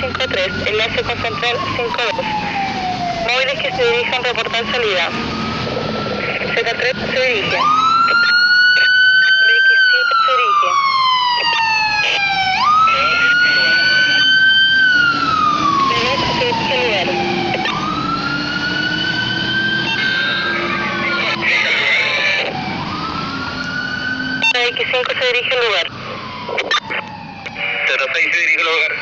servicio con central 52. Móviles que se dirijan a reportar salida. Z3 se dirige. BX7 se dirige. B2 se dirige al lugar. BX5 se dirige al lugar. 06 se dirige al lugar.